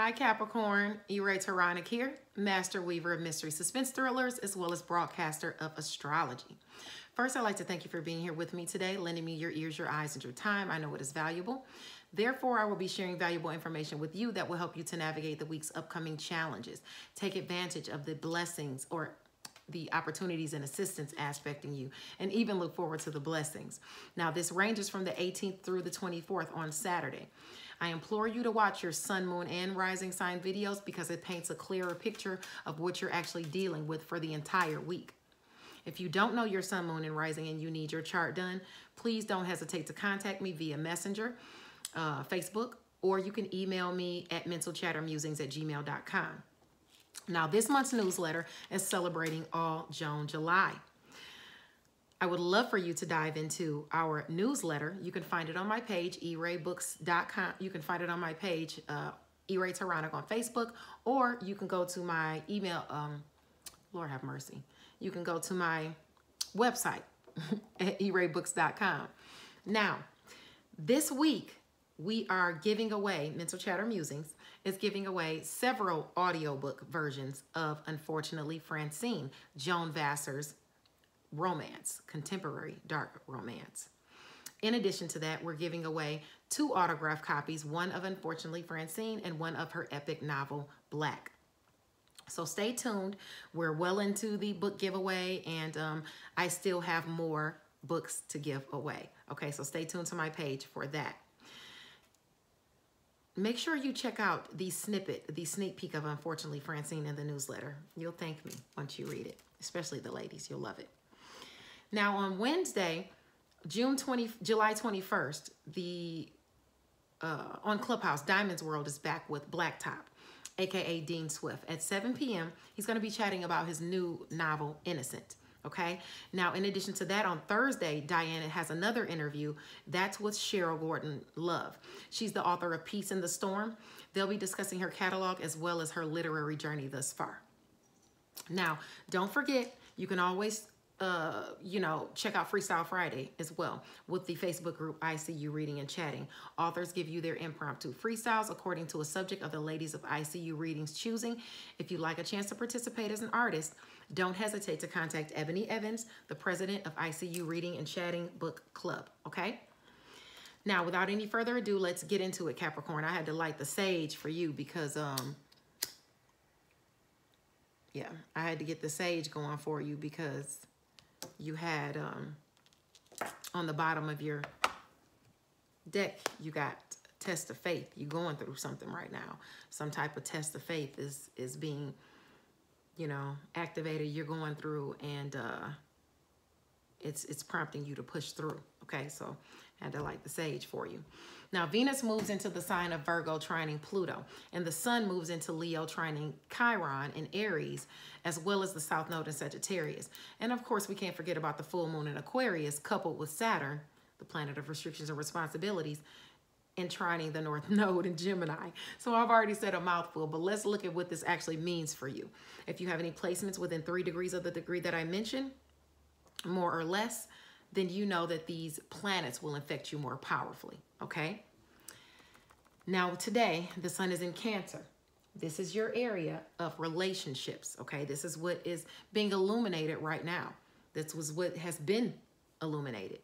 Hi Capricorn, E-Ray here, master weaver of mystery suspense thrillers, as well as broadcaster of astrology. First, I'd like to thank you for being here with me today, lending me your ears, your eyes, and your time. I know it is valuable. Therefore, I will be sharing valuable information with you that will help you to navigate the week's upcoming challenges. Take advantage of the blessings or the opportunities and assistance aspecting you, and even look forward to the blessings. Now, this ranges from the 18th through the 24th on Saturday. I implore you to watch your sun, moon, and rising sign videos because it paints a clearer picture of what you're actually dealing with for the entire week. If you don't know your sun, moon, and rising and you need your chart done, please don't hesitate to contact me via Messenger, uh, Facebook, or you can email me at mentalchattermusings at gmail.com. Now, this month's newsletter is celebrating all Joan July. I would love for you to dive into our newsletter. You can find it on my page, erayebooks.com. You can find it on my page, uh, Eray on Facebook, or you can go to my email, um, Lord have mercy. You can go to my website at erayebooks.com. Now, this week, we are giving away, Mental Chatter Musings is giving away several audiobook versions of Unfortunately Francine, Joan Vassar's romance, contemporary dark romance. In addition to that, we're giving away two autograph copies, one of Unfortunately Francine and one of her epic novel, Black. So stay tuned. We're well into the book giveaway and um, I still have more books to give away. Okay, so stay tuned to my page for that. Make sure you check out the snippet, the sneak peek of Unfortunately Francine in the newsletter. You'll thank me once you read it, especially the ladies. You'll love it. Now on Wednesday, June 20, July 21st, the uh, on Clubhouse, Diamonds World is back with Blacktop, aka Dean Swift. At 7 p.m., he's going to be chatting about his new novel, Innocent. Okay. Now, in addition to that, on Thursday, Diana has another interview. That's with Cheryl Gordon Love. She's the author of Peace in the Storm. They'll be discussing her catalog as well as her literary journey thus far. Now, don't forget, you can always uh, you know, check out Freestyle Friday as well with the Facebook group ICU Reading and Chatting. Authors give you their impromptu freestyles according to a subject of the ladies of ICU Readings choosing. If you'd like a chance to participate as an artist, don't hesitate to contact Ebony Evans, the president of ICU Reading and Chatting Book Club, okay? Now, without any further ado, let's get into it, Capricorn. I had to light the sage for you because, um, yeah, I had to get the sage going for you because you had um, on the bottom of your deck, you got test of faith. You're going through something right now. Some type of test of faith is, is being, you know, activated. You're going through and uh, it's, it's prompting you to push through. Okay, so had to light the sage for you. Now, Venus moves into the sign of Virgo, trining Pluto, and the Sun moves into Leo, trining Chiron in Aries, as well as the South Node in Sagittarius. And of course, we can't forget about the full moon in Aquarius, coupled with Saturn, the planet of restrictions and responsibilities, and trining the North Node in Gemini. So I've already said a mouthful, but let's look at what this actually means for you. If you have any placements within three degrees of the degree that I mentioned, more or less, then you know that these planets will affect you more powerfully, okay? Now today, the sun is in Cancer. This is your area of relationships, okay? This is what is being illuminated right now. This was what has been illuminated.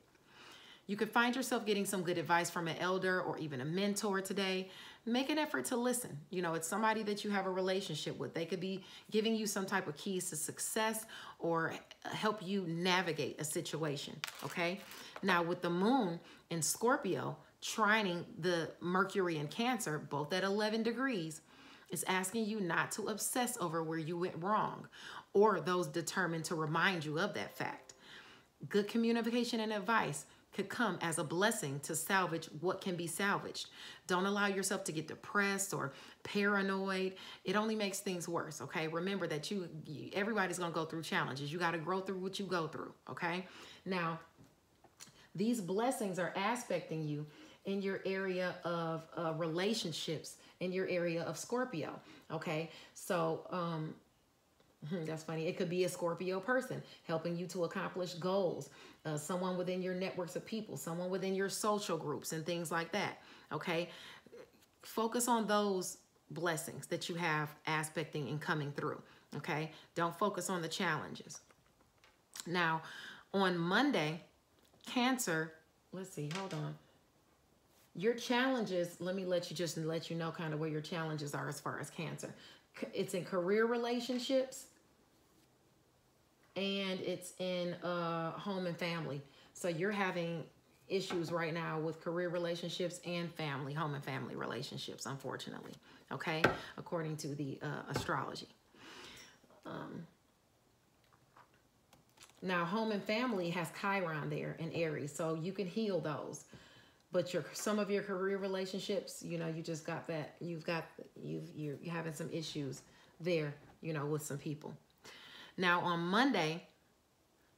You could find yourself getting some good advice from an elder or even a mentor today. Make an effort to listen. You know, it's somebody that you have a relationship with. They could be giving you some type of keys to success or help you navigate a situation, okay? Now, with the moon in Scorpio, trining the Mercury in Cancer, both at 11 degrees, is asking you not to obsess over where you went wrong or those determined to remind you of that fact. Good communication and advice could come as a blessing to salvage what can be salvaged. Don't allow yourself to get depressed or paranoid. It only makes things worse, okay? Remember that you everybody's going to go through challenges. You got to grow through what you go through, okay? Now, these blessings are aspecting you in your area of uh, relationships, in your area of Scorpio, okay? So, um, that's funny. It could be a Scorpio person helping you to accomplish goals, uh, someone within your networks of people, someone within your social groups and things like that. Okay. Focus on those blessings that you have aspecting and coming through. Okay. Don't focus on the challenges. Now, on Monday, Cancer, let's see, hold on. Your challenges, let me let you just let you know kind of where your challenges are as far as Cancer. It's in career relationships and it's in uh, home and family. So you're having issues right now with career relationships and family, home and family relationships, unfortunately. Okay, according to the uh, astrology. Um, now, home and family has Chiron there in Aries, so you can heal those. But your some of your career relationships, you know, you just got that. You've got you've you're, you're having some issues there, you know, with some people. Now on Monday,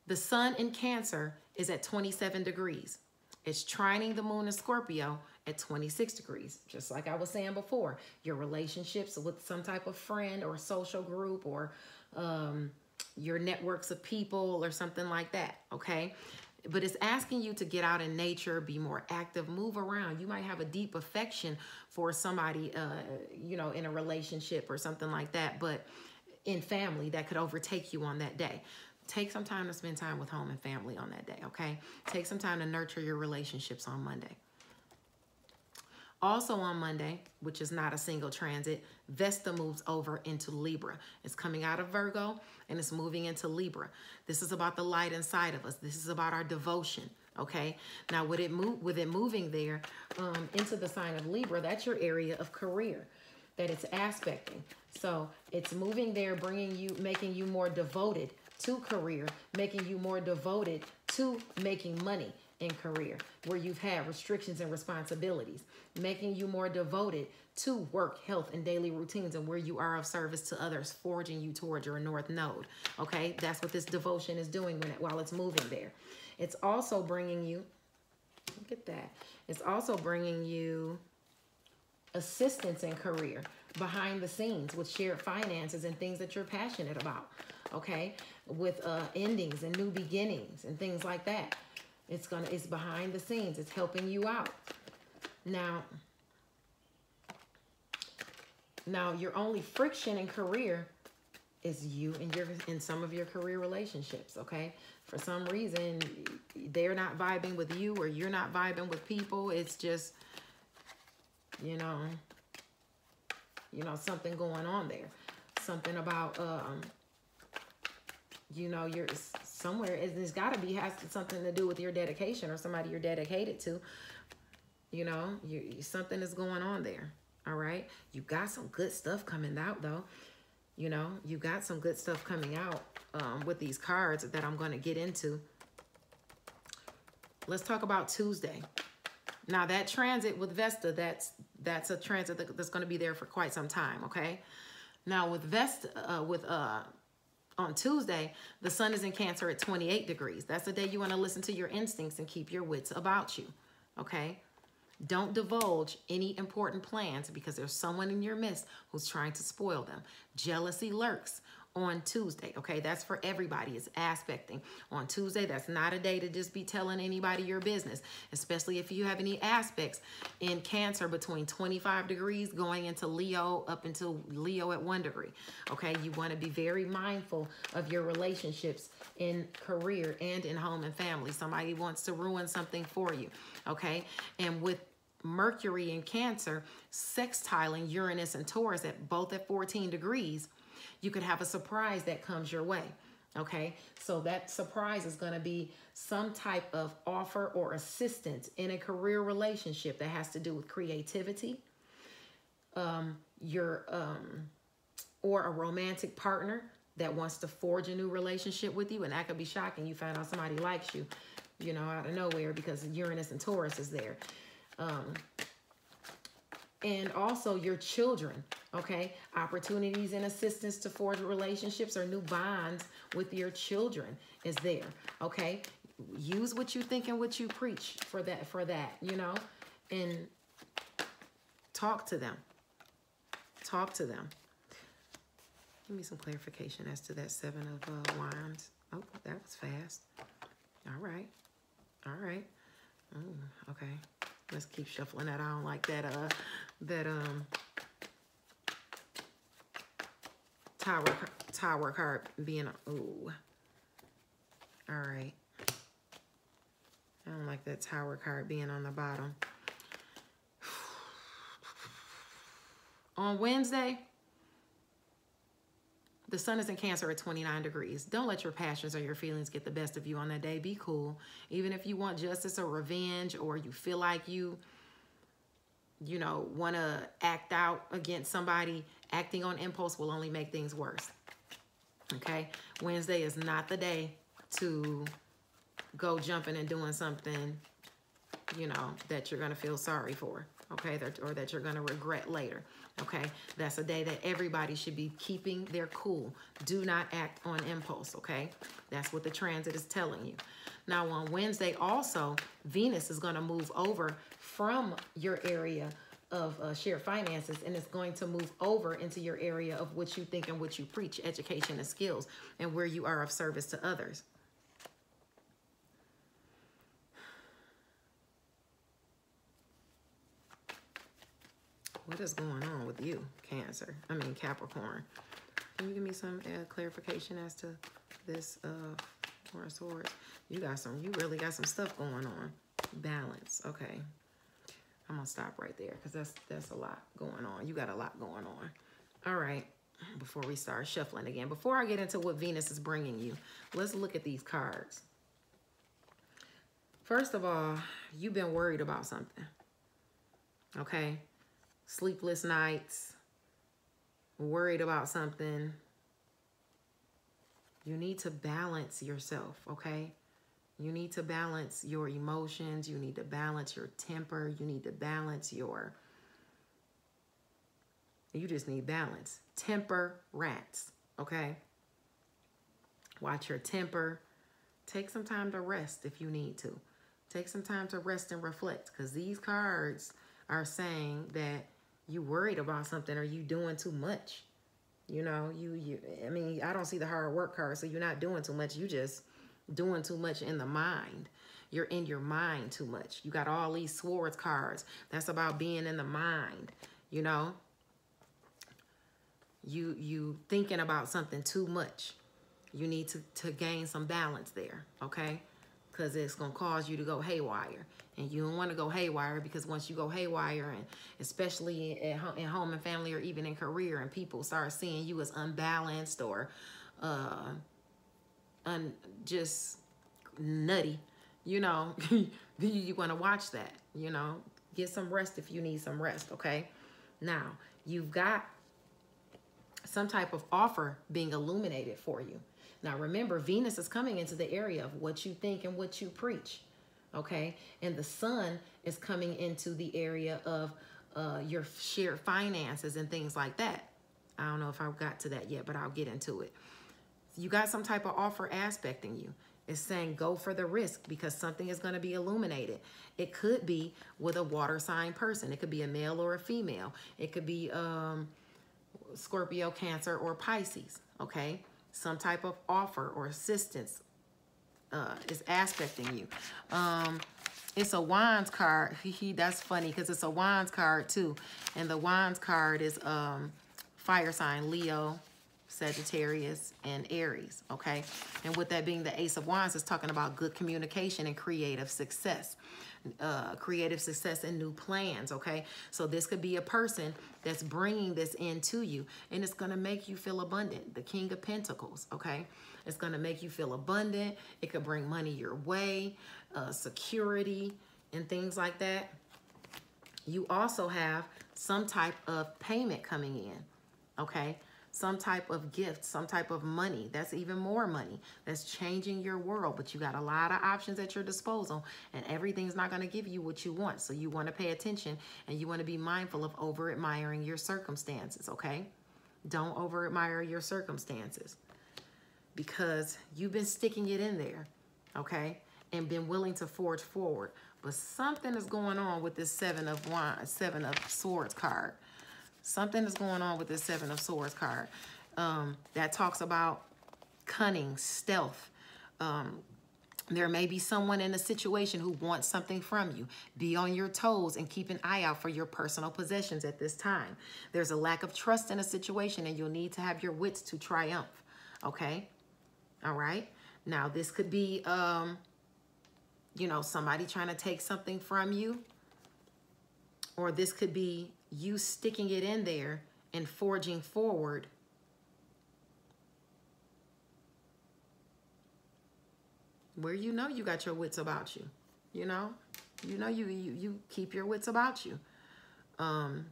the sun in Cancer is at 27 degrees. It's trining the moon in Scorpio at 26 degrees. Just like I was saying before, your relationships with some type of friend or social group or um, your networks of people or something like that, okay? But it's asking you to get out in nature, be more active, move around. You might have a deep affection for somebody, uh, you know, in a relationship or something like that, but in family that could overtake you on that day. Take some time to spend time with home and family on that day, okay? Take some time to nurture your relationships on Monday. Also on Monday, which is not a single transit, Vesta moves over into Libra. It's coming out of Virgo and it's moving into Libra. This is about the light inside of us. This is about our devotion. Okay. Now, with it move with it moving there um, into the sign of Libra, that's your area of career that it's aspecting. So it's moving there, bringing you, making you more devoted to career, making you more devoted to making money in career where you've had restrictions and responsibilities, making you more devoted to work, health, and daily routines and where you are of service to others, forging you towards your north node. Okay, that's what this devotion is doing when it, while it's moving there. It's also bringing you, look at that. It's also bringing you assistance in career behind the scenes with shared finances and things that you're passionate about. Okay, with uh, endings and new beginnings and things like that. It's gonna it's behind the scenes. It's helping you out. Now, now your only friction in career is you and your in some of your career relationships, okay? For some reason they're not vibing with you or you're not vibing with people. It's just you know you know something going on there. Something about um you know you're somewhere it's got to be has something to do with your dedication or somebody you're dedicated to. You know you something is going on there all right? You got some good stuff coming out though. You know you got some good stuff coming out um, with these cards that i'm going to get into. Let's talk about tuesday. Now that transit with vesta that's that's a transit that's going to be there for quite some time okay now with Vest, uh, with uh on Tuesday, the sun is in Cancer at 28 degrees. That's the day you want to listen to your instincts and keep your wits about you. Okay? Don't divulge any important plans because there's someone in your midst who's trying to spoil them. Jealousy lurks on Tuesday. Okay, that's for everybody. It's aspecting. On Tuesday, that's not a day to just be telling anybody your business, especially if you have any aspects in Cancer between 25 degrees going into Leo up until Leo at one degree. Okay, you want to be very mindful of your relationships in career and in home and family. Somebody wants to ruin something for you. Okay, and with Mercury in Cancer, sextiling Uranus and Taurus at both at 14 degrees, you could have a surprise that comes your way. Okay, so that surprise is going to be some type of offer or assistance in a career relationship that has to do with creativity, um, your um, or a romantic partner that wants to forge a new relationship with you, and that could be shocking. You find out somebody likes you, you know, out of nowhere because Uranus and Taurus is there. Um, and also your children, okay? Opportunities and assistance to forge relationships or new bonds with your children is there, okay? Use what you think and what you preach for that, for that, you know? And talk to them. Talk to them. Give me some clarification as to that seven of uh, wands. Oh, that was fast. All right. All right. Oh, okay. Let's keep shuffling that. I don't like that, uh, that, um, tower, tower card being, a, ooh. All right. I don't like that tower card being on the bottom. on Wednesday, the sun is in Cancer at 29 degrees. Don't let your passions or your feelings get the best of you on that day. Be cool. Even if you want justice or revenge or you feel like you, you know, want to act out against somebody, acting on impulse will only make things worse. Okay? Wednesday is not the day to go jumping and doing something, you know, that you're going to feel sorry for, okay, or that you're going to regret later, okay? That's a day that everybody should be keeping their cool. Do not act on impulse, okay? That's what the transit is telling you. Now, on Wednesday also, Venus is going to move over from your area of uh, shared finances and it's going to move over into your area of what you think and what you preach, education and skills, and where you are of service to others. What is going on with you, Cancer? I mean, Capricorn. Can you give me some uh, clarification as to this uh, Four of Swords? You got some, you really got some stuff going on. Balance, okay. I'm gonna stop right there because that's that's a lot going on. You got a lot going on. All right, before we start shuffling again, before I get into what Venus is bringing you, let's look at these cards. First of all, you've been worried about something. Okay, sleepless nights, worried about something, you need to balance yourself, okay? You need to balance your emotions. You need to balance your temper. You need to balance your, you just need balance. Temper rats, okay? Watch your temper. Take some time to rest if you need to. Take some time to rest and reflect because these cards are saying that you worried about something or you doing too much. You know, you you I mean, I don't see the hard work card, so you're not doing too much. You just doing too much in the mind. You're in your mind too much. You got all these swords cards. That's about being in the mind, you know? You you thinking about something too much. You need to, to gain some balance there, okay? Because it's going to cause you to go haywire. And you don't want to go haywire because once you go haywire and especially at home, in home and family or even in career and people start seeing you as unbalanced or uh un just nutty you know you want to watch that you know? Get some rest if you need some rest okay? Now you've got some type of offer being illuminated for you now remember venus is coming into the area of what you think and what you preach okay? And the sun is coming into the area of uh, your shared finances and things like that. I don't know if I've got to that yet, but I'll get into it. You got some type of offer aspecting you. It's saying go for the risk because something is going to be illuminated. It could be with a water sign person. It could be a male or a female. It could be um, Scorpio, Cancer, or Pisces, okay? Some type of offer or assistance uh, is aspecting you. Um, it's a wands card. That's funny because it's a wands card too. And the wands card is um, fire sign Leo, Sagittarius, and Aries, okay? And with that being the Ace of Wands, it's talking about good communication and creative success. Uh, creative success and new plans, okay? So this could be a person that's bringing this into you, and it's to make you feel abundant. The King of Pentacles, okay? It's to make you feel abundant. It could bring money your way, uh, security, and things like that. You also have some type of payment coming in, okay? Some type of gift, some type of money. That's even more money. That's changing your world, but you got a lot of options at your disposal, and everything's not going to give you what you want. So you want to pay attention, and you want to be mindful of over-admiring your circumstances, okay? Don't over-admire your circumstances because you've been sticking it in there, okay? And been willing to forge forward. But something is going on with this seven of wands, seven of swords card. Something is going on with this seven of swords card. Um, that talks about cunning, stealth, um, There may be someone in a situation who wants something from you. Be on your toes and keep an eye out for your personal possessions at this time. There's a lack of trust in a situation and you'll need to have your wits to triumph. Okay? All right? Now, this could be, um, you know, somebody trying to take something from you. Or this could be you sticking it in there and forging forward where you know you got your wits about you. You know, you know you you, you keep your wits about you. Um,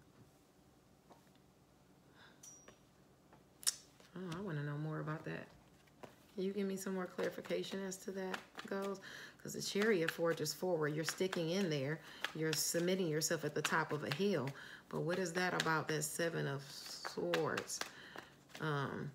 oh, I want to know more about that. Can you give me some more clarification as to that goes? Because the chariot forges forward. You're sticking in there. You're submitting yourself at the top of a hill. But what is that about that seven of swords? Um,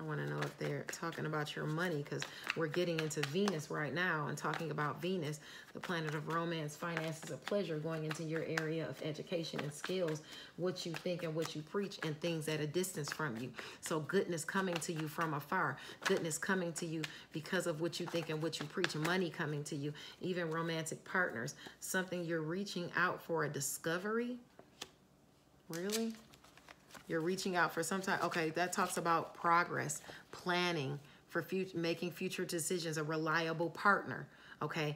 I want to know if they're talking about your money because we're getting into Venus right now and talking about Venus, the planet of romance, finances, of pleasure, going into your area of education and skills, what you think and what you preach, and things at a distance from you. So, goodness coming to you from afar, goodness coming to you because of what you think and what you preach, money coming to you, even romantic partners, something you're reaching out for a discovery. Really? You're reaching out for some time. Okay, that talks about progress, planning for future, making future decisions, a reliable partner. Okay,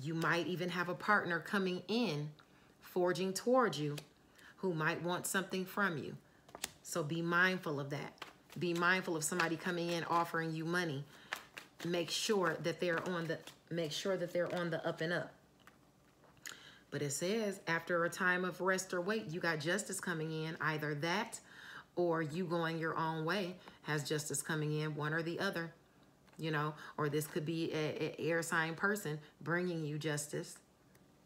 you might even have a partner coming in, forging towards you, who might want something from you. So be mindful of that. Be mindful of somebody coming in offering you money. Make sure that they're on the make sure that they're on the up and up. But it says after a time of rest or wait, you got justice coming in. Either that or you going your own way has justice coming in, one or the other, you know, or this could be a, a air sign person bringing you justice.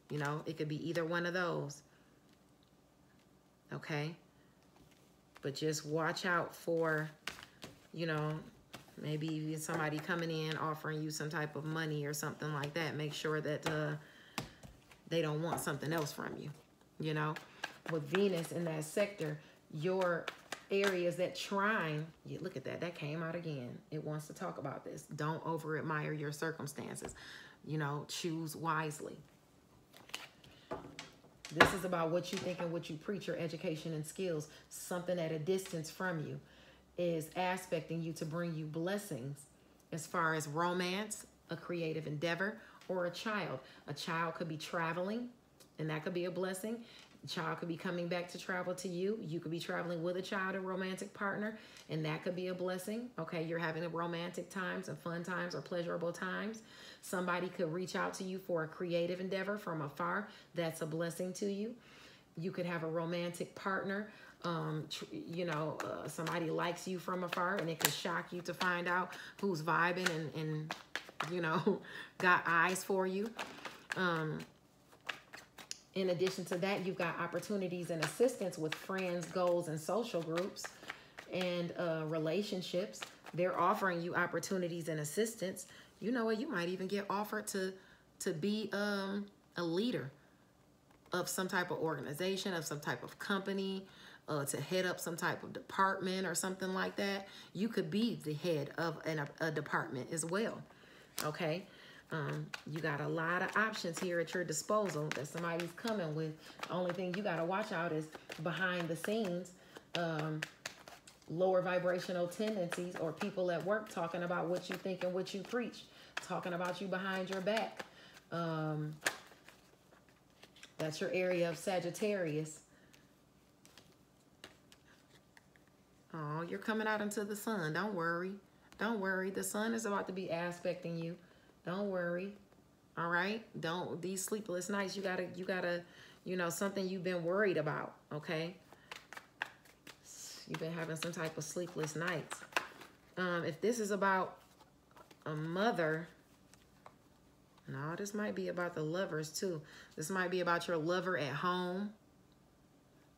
You know, it could be either one of those. Okay. But just watch out for, you know, maybe somebody coming in offering you some type of money or something like that. Make sure that, uh, they don't want something else from you, you know? With Venus in that sector, your areas that trine, you look at that, that came out again. It wants to talk about this. Don't over admire your circumstances. You know, choose wisely. This is about what you think and what you preach, your education and skills. Something at a distance from you is aspecting you to bring you blessings as far as romance, a creative endeavor, or a child. A child could be traveling, and that could be a blessing. Child could be coming back to travel to you. You could be traveling with a child, a romantic partner, and that could be a blessing. Okay, you're having a romantic times and fun times or pleasurable times. Somebody could reach out to you for a creative endeavor from afar. That's a blessing to you. You could have a romantic partner um, you know, uh, somebody likes you from afar and it could shock you to find out who's vibing and, and you know, got eyes for you. Um, in addition to that, you've got opportunities and assistance with friends, goals, and social groups and uh, relationships. They're offering you opportunities and assistance. You know what? You might even get offered to to be um, a leader of some type of organization, of some type of company, uh, to head up some type of department or something like that. You could be the head of an, a department as well okay? Um, you got a lot of options here at your disposal that somebody's coming with. Only thing you got to watch out is behind the scenes, um, lower vibrational tendencies or people at work talking about what you think and what you preach, talking about you behind your back. Um, that's your area of Sagittarius. Oh, you're coming out into the sun. Don't worry. Don't worry. The sun is about to be aspecting you. Don't worry. All right? Don't these sleepless nights, you got to you got to you know, something you've been worried about, okay? You've been having some type of sleepless nights. Um if this is about a mother, no, this might be about the lovers too. This might be about your lover at home.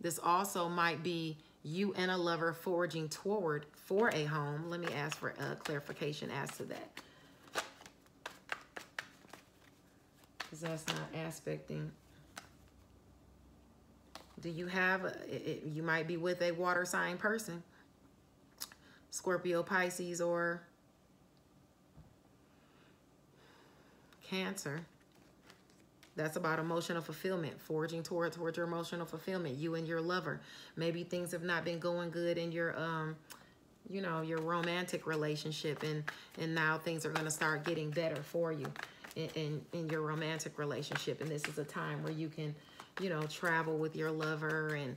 This also might be you and a lover foraging toward for a home. Let me ask for a clarification as to that. Because that's not aspecting. Do you have, uh, a, it, you might be with a water sign person. Scorpio, Pisces, or Cancer. That's about emotional fulfillment, forging toward towards your emotional fulfillment. You and your lover. Maybe things have not been going good in your um, you know, your romantic relationship, and and now things are going to start getting better for you in, in in your romantic relationship. And this is a time where you can, you know, travel with your lover and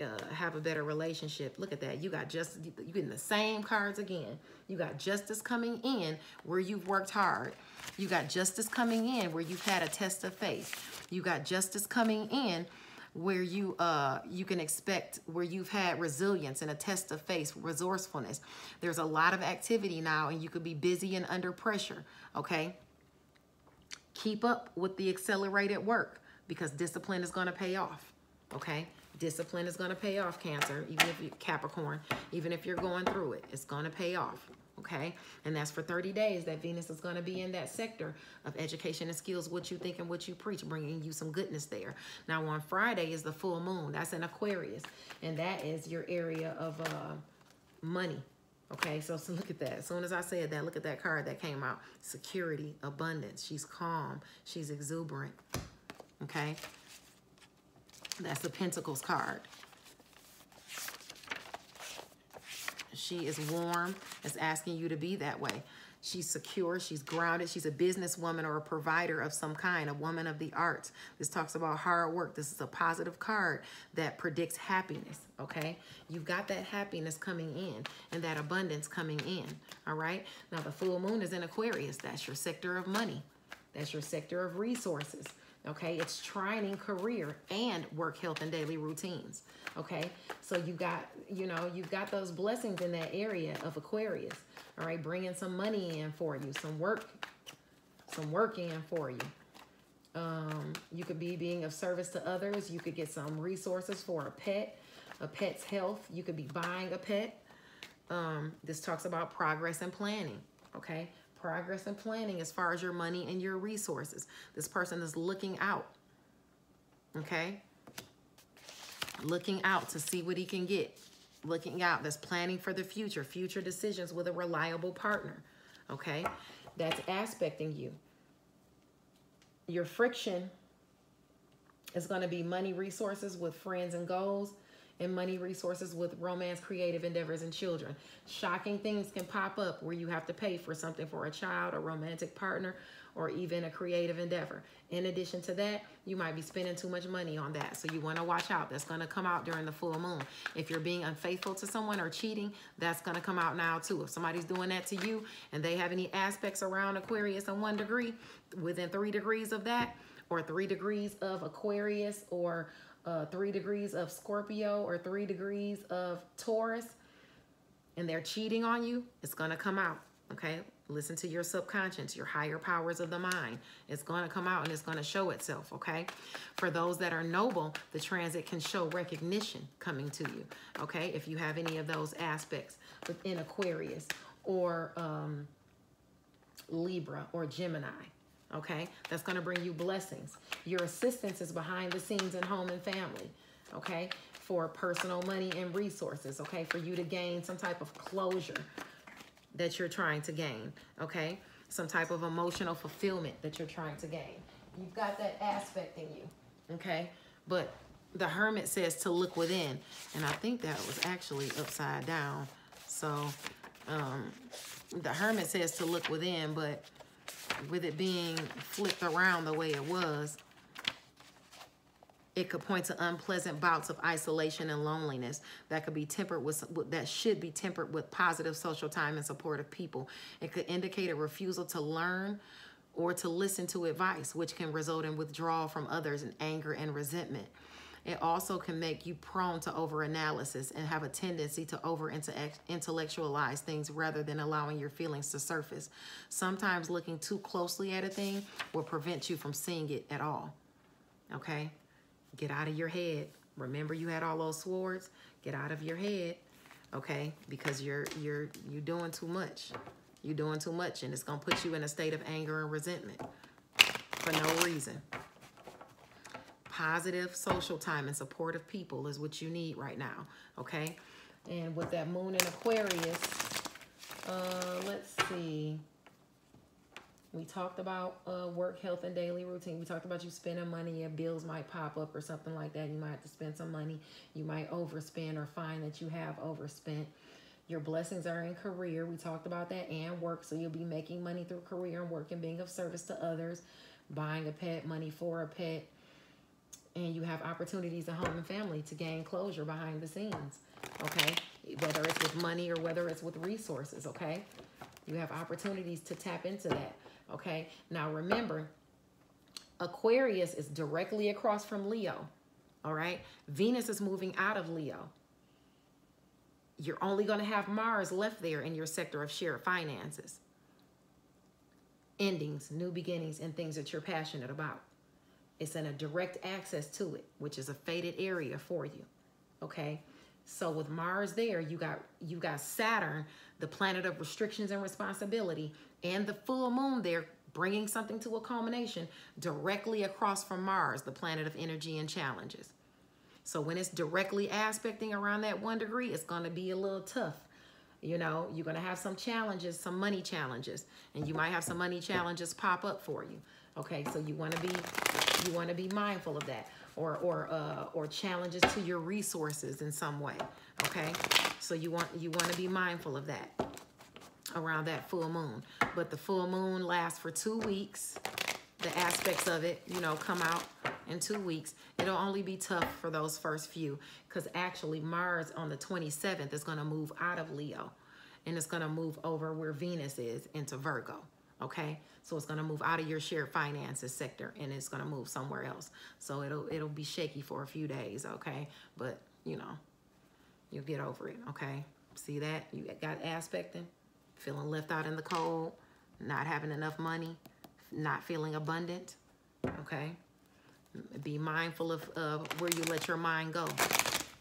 uh, have a better relationship. Look at that. You got just you getting the same cards again. You got justice coming in where you've worked hard. You got justice coming in where you've had a test of faith. You got justice coming in where you uh you can expect where you've had resilience and a test of faith, resourcefulness. There's a lot of activity now and you could be busy and under pressure, okay? Keep up with the accelerated work because discipline is going to pay off, okay? Discipline is going to pay off, Cancer, even if you Capricorn, even if you're going through it, it's going to pay off okay? And that's for 30 days that Venus is going to be in that sector of education and skills, what you think and what you preach, bringing you some goodness there. Now, on Friday is the full moon. That's in Aquarius, and that is your area of uh, money. Okay, so, so look at that. As soon as I said that, look at that card that came out. Security, abundance. She's calm. She's exuberant. Okay. That's the Pentacles card. She is warm. It's asking you to be that way. She's secure. She's grounded. She's a businesswoman or a provider of some kind, a woman of the arts. This talks about hard work. This is a positive card that predicts happiness, okay? You've got that happiness coming in and that abundance coming in, all right? Now, the full moon is in Aquarius. That's your sector of money. That's your sector of resources, okay? It's trining career and work, health, and daily routines, okay? So you got, you know, you've got those blessings in that area of Aquarius, all right? Bringing some money in for you, some work, some work in for you. Um, you could be being of service to others. You could get some resources for a pet, a pet's health. You could be buying a pet. Um, this talks about progress and planning, okay? Progress and planning as far as your money and your resources. This person is looking out, okay? looking out to see what he can get, looking out, that's planning for the future, future decisions with a reliable partner, okay? That's aspecting you. Your friction is going to be money resources with friends and goals and money resources with romance, creative endeavors, and children. Shocking things can pop up where you have to pay for something for a child, a romantic partner, or even a creative endeavor. In addition to that, you might be spending too much money on that. So you want to watch out. That's going to come out during the full moon. If you're being unfaithful to someone or cheating, that's going to come out now too. If somebody's doing that to you and they have any aspects around Aquarius in one degree, within three degrees of that, or three degrees of Aquarius, or uh, three degrees of Scorpio, or three degrees of Taurus, and they're cheating on you, it's going to come out. Okay, Listen to your subconscious, your higher powers of the mind. It's going to come out and it's going to show itself, okay? For those that are noble, the transit can show recognition coming to you, okay? If you have any of those aspects within Aquarius or um, Libra or Gemini, okay? That's going to bring you blessings. Your assistance is behind the scenes in home and family, okay? For personal money and resources, okay? For you to gain some type of closure, that you're trying to gain, okay? Some type of emotional fulfillment that you're trying to gain. You've got that aspect in you, okay? But the hermit says to look within, and I think that was actually upside down. So um, the hermit says to look within, but with it being flipped around the way it was, it could point to unpleasant bouts of isolation and loneliness that could be tempered with that should be tempered with positive social time and supportive people. It could indicate a refusal to learn or to listen to advice, which can result in withdrawal from others and anger and resentment. It also can make you prone to overanalysis and have a tendency to over intellectualize things rather than allowing your feelings to surface. Sometimes looking too closely at a thing will prevent you from seeing it at all. Okay? Get out of your head. Remember you had all those swords? Get out of your head, okay? Because you're you're you're doing too much. You're doing too much and it's going to put you in a state of anger and resentment for no reason. Positive social time and supportive people is what you need right now, okay? And with that moon in Aquarius, uh, let's see. We talked about uh, work, health, and daily routine. We talked about you spending money. Your bills might pop up or something like that. You might have to spend some money. You might overspend or find that you have overspent. Your blessings are in career. We talked about that and work. So you'll be making money through career and work and being of service to others, buying a pet, money for a pet. And you have opportunities at home and family to gain closure behind the scenes. Okay. Whether it's with money or whether it's with resources. Okay. You have opportunities to tap into that. Okay. Now remember, Aquarius is directly across from Leo. All right. Venus is moving out of Leo. You're only going to have Mars left there in your sector of shared finances. Endings, new beginnings, and things that you're passionate about. It's in a direct access to it, which is a faded area for you. Okay. So with Mars there, you got you got Saturn, the planet of restrictions and responsibility, and the full moon there bringing something to a culmination directly across from Mars, the planet of energy and challenges. So when it's directly aspecting around that one degree, it's going to be a little tough. You know, you're going to have some challenges, some money challenges, and you might have some money challenges pop up for you. Okay, so you want to be you want to be mindful of that or or uh, or challenges to your resources in some way. Okay, so you want you want to be mindful of that around that full moon. But the full moon lasts for two weeks. The aspects of it, you know, come out in two weeks. It'll only be tough for those first few because actually Mars on the 27th is going to move out of Leo and it's going to move over where Venus is into Virgo. Okay, so it's to move out of your shared finances sector and it's to move somewhere else. So it'll it'll be shaky for a few days. Okay, but you know, you'll get over it. Okay, see that you got aspecting, feeling left out in the cold, not having enough money, not feeling abundant. Okay, be mindful of uh, where you let your mind go.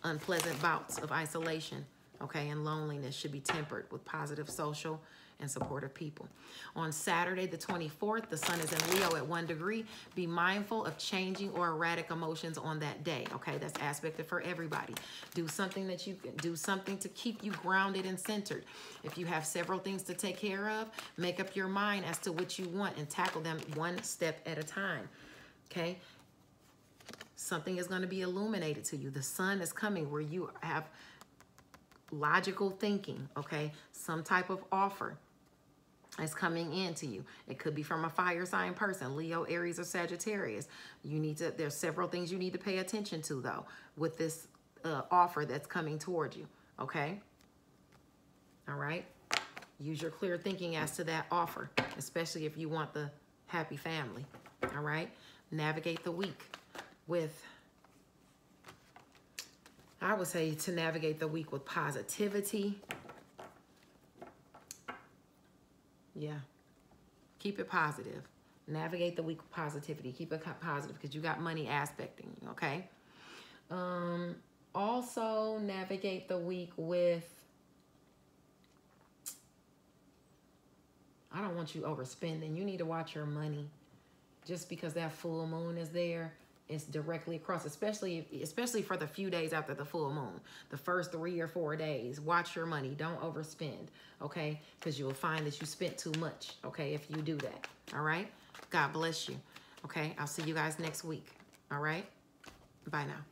Unpleasant bouts of isolation. Okay, and loneliness should be tempered with positive social and supportive people. On Saturday, the 24th, the sun is in Leo at one degree. Be mindful of changing or erratic emotions on that day. Okay, that's aspected for everybody. Do something that you can do something to keep you grounded and centered. If you have several things to take care of, make up your mind as to what you want and tackle them one step at a time. Okay, something is going to be illuminated to you. The sun is coming where you have logical thinking, okay? Some type of offer is coming into you. It could be from a fire sign person, Leo, Aries, or Sagittarius. You need to, there's several things you need to pay attention to though with this uh, offer that's coming toward you, okay? All right? Use your clear thinking as to that offer, especially if you want the happy family, all right? Navigate the week with I would say to navigate the week with positivity, Yeah. Keep it positive. Navigate the week with positivity. Keep it positive because you got money aspecting you, okay? Um, also, navigate the week with I don't want you overspending. You need to watch your money. Just because that full moon is there, it's directly across, especially especially for the few days after the full moon. The first three or four days, watch your money. Don't overspend, okay? Because you will find that you spent too much, okay, if you do that, all right? God bless you, okay? I'll see you guys next week, all right? Bye now.